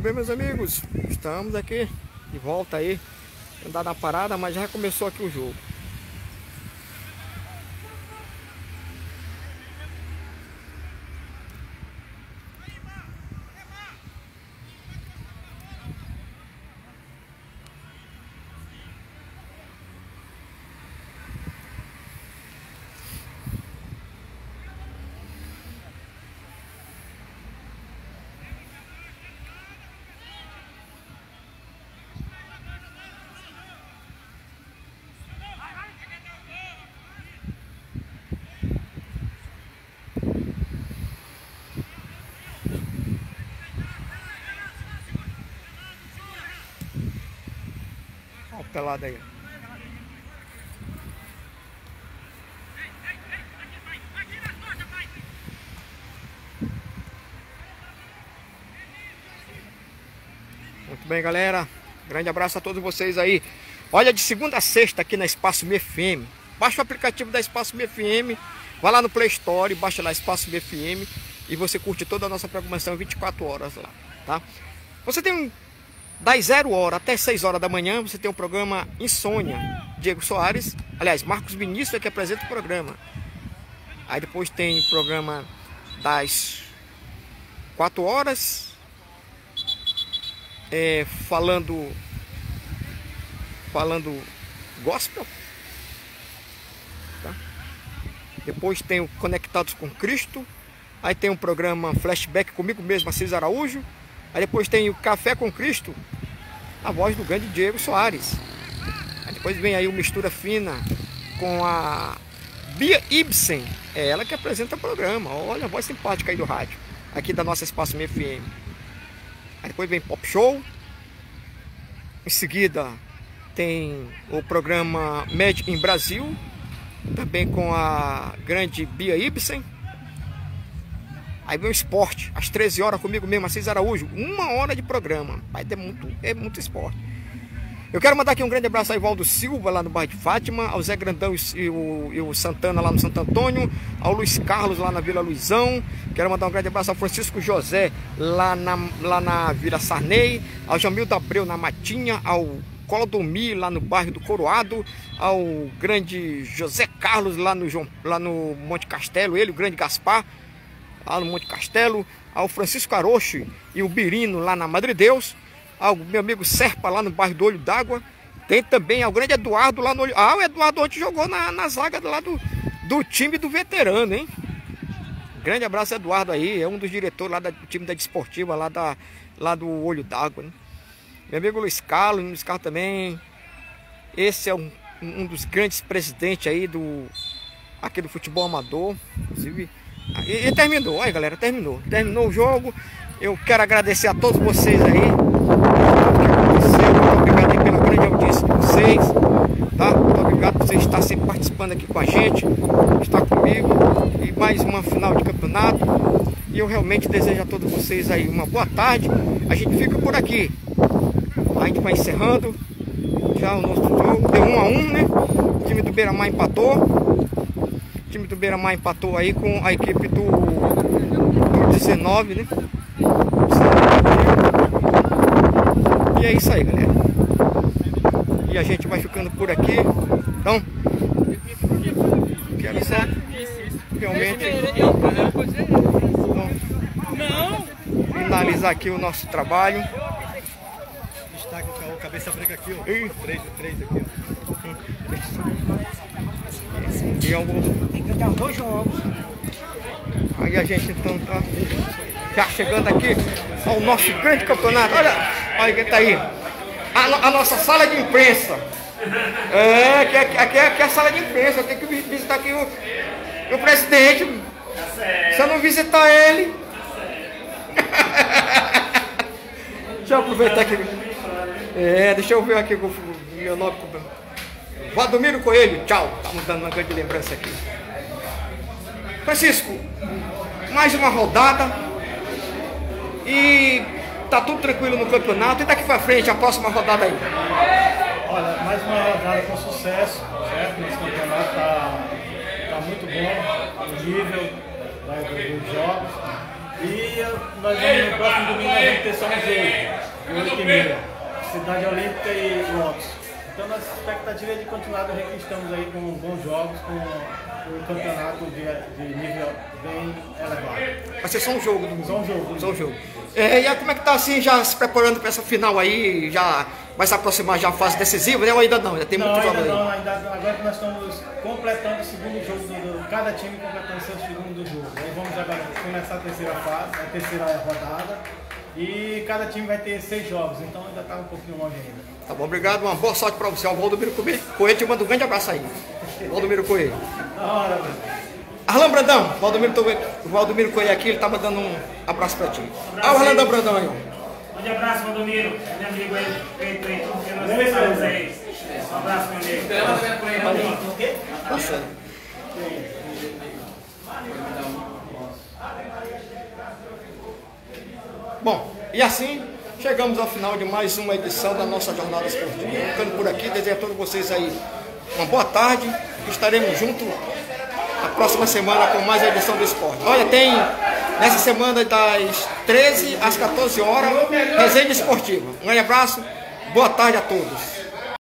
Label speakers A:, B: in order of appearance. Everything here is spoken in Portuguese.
A: Muito bem, meus amigos, estamos aqui de volta aí, andar na parada, mas já começou aqui o jogo. Pelado aí. Muito bem, galera. Grande abraço a todos vocês aí. Olha, de segunda a sexta aqui na Espaço MFM. Baixa o aplicativo da Espaço MFM. Vai lá no Play Store, baixa lá Espaço MFM e você curte toda a nossa programação 24 horas lá, tá? Você tem das 0 horas até 6 horas da manhã, você tem o programa Insônia. Diego Soares, aliás, Marcos Vinícius é que apresenta o programa. Aí depois tem o programa das 4 horas, é, falando falando gospel. Tá? Depois tem o Conectados com Cristo. Aí tem um programa Flashback comigo mesmo, Assis Araújo. Aí depois tem o Café com Cristo, a voz do grande Diego Soares. Aí depois vem aí o Mistura Fina com a Bia Ibsen. É ela que apresenta o programa. Olha a voz simpática aí do rádio. Aqui da nossa Espaço FM. Aí depois vem Pop Show. Em seguida tem o programa Med em Brasil. Também com a grande Bia Ibsen. Aí vem o esporte, às 13 horas comigo mesmo, Assis Araújo. Uma hora de programa. Vai ter muito, é muito esporte. Eu quero mandar aqui um grande abraço ao Ivaldo Silva, lá no bairro de Fátima, ao Zé Grandão e o, e o Santana, lá no Santo Antônio, ao Luiz Carlos, lá na Vila Luizão. Quero mandar um grande abraço ao Francisco José, lá na, lá na Vila Sarney, ao Jamildo Abreu, na Matinha, ao Colodomir, lá no bairro do Coroado, ao grande José Carlos, lá no, lá no Monte Castelo, ele, o grande Gaspar, lá no Monte Castelo, ao Francisco Aroche e o Birino lá na Madre Deus, ao meu amigo Serpa lá no bairro do Olho d'Água, tem também ao grande Eduardo lá no Olho... Ah, o Eduardo ontem jogou na, na zaga lá do, do time do veterano, hein? Grande abraço Eduardo aí, é um dos diretores lá do time da Desportiva lá, da, lá do Olho d'Água, né? Meu amigo Luiz Carlos, Luiz Carlos também, esse é um, um dos grandes presidentes aí do aqui do futebol amador, inclusive e, e, terminou, olha galera, terminou. Terminou o jogo. Eu quero agradecer a todos vocês aí. Obrigado aí pela grande audiência de vocês. Tá? Muito obrigado por vocês estar sempre participando aqui com a gente. Estar comigo. E mais uma final de campeonato. E eu realmente desejo a todos vocês aí uma boa tarde. A gente fica por aqui. A gente vai encerrando. Já o nosso jogo. Deu um a um, né? O time do Beira Mar empatou. O time do Beira Mar empatou aí com a equipe do, do 19, né? E é isso aí, galera. E a gente vai ficando por aqui. Então, quero só realmente então, finalizar aqui o nosso trabalho.
B: Destaque o cabeça branca aqui, ó.
A: E...
B: Três, três aqui, ó.
C: Tem que ganhar dois jogos.
A: Aí a gente então tá já chegando aqui ao nosso grande campeonato. Olha, olha quem tá aí. A, a nossa sala de imprensa. É, aqui, aqui, aqui é, a sala de imprensa. Tenho que vi- visitar aqui o, o presidente. Se eu não visitar ele. deixa eu aproveitar aqui. É, deixa eu ver aqui o meu nome. Valdomiro Coelho, tchau. Estamos dando uma grande lembrança aqui. Francisco, mais uma rodada e tá tudo tranquilo no campeonato. E daqui pra frente, a próxima rodada aí.
B: Olha, mais uma rodada com sucesso, certo? Esse campeonato tá, tá muito bom, o nível né, do- dos jogos. E nós vamos, no próximo domingo nós vamos ter só um jogo, 8 meia, Cidade Olímpica e Lopes. Então nossa expectativa é de continuar do que estamos aí com bons jogos, com um campeonato de, de nível bem elevado.
A: Vai ser só um jogo domingo.
B: Só um jogo.
A: Só um jogo. É, e aí, como é que tá assim, já se preparando para essa final aí? Já vai se aproximar já a fase decisiva, né? Ou ainda não? Ainda tem
B: Não,
A: muito
B: ainda não, ainda, agora que nós estamos completando o segundo jogo, do, do- cada time completando seu segundo jogo. Aí vamos agora começar a terceira fase, a terceira rodada. E cada time vai ter seis jogos, então ainda está um pouquinho longe ainda.
A: Tá bom, obrigado. Uma boa sorte para você. O Valdomiro Coelho Coelho te manda um grande abraço aí. Valdomiro Coelho.
B: Da hora, velho.
A: Arlan Brandão, Valdomiro, o Valdomiro Coelho aqui, ele tá mandando um abraço para ti. Ah, o Arlandão Brandão aí, ó.
C: Grande abraço, Valdomiro. Meu amigo aí, feito aí, tudo que nós aí. Um abraço, meu amigo.
A: Tá certo. Bom, e assim chegamos ao final de mais uma edição da nossa jornada esportiva. Ficando por aqui, desejo a todos vocês aí uma boa tarde. Estaremos juntos na próxima semana com mais a edição do esporte. Olha, tem nessa semana das 13 às 14 horas, resenha esportiva. Um grande abraço, boa tarde a todos.